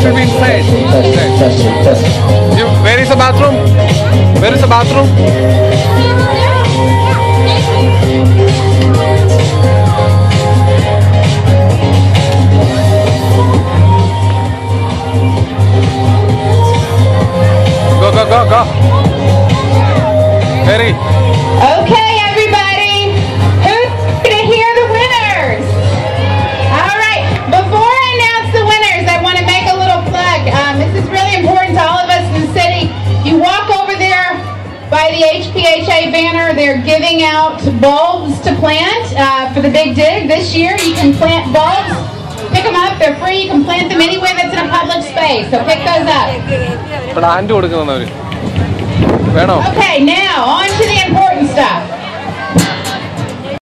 Should be inside. You, where is the bathroom? Where is the bathroom? Go, go, go, go. Ready? Okay, everybody. Who's going to hear the winners? All right. Before I announce the winners, I want to make a little plug. Um, this is really important to all of us in the city. You walk over there by the HPHA banner. They're giving out bulbs to plant uh, for the Big Dig this year. You can plant bulbs. Pick them up. They're free. You can plant them anywhere that's in a public space. So pick those up. Okay, now